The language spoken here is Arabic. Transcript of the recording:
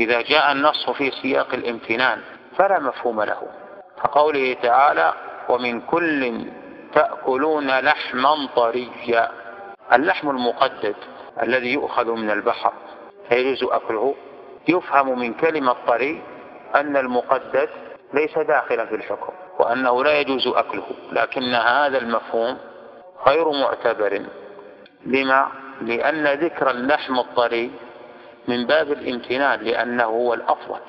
إذا جاء النص في سياق الامتنان فلا مفهوم له. كقوله تعالى ومن كل تأكلون لحما طريا اللحم المقدد الذي يؤخذ من البحر فيجوز أكله. يفهم من كلمة طري أن المقدد ليس داخلا في الحكم وأنه لا يجوز أكله لكن هذا المفهوم غير معتبر. لما؟ لأن ذكر اللحم الطري من باب الامتنان لأنه هو الأفضل.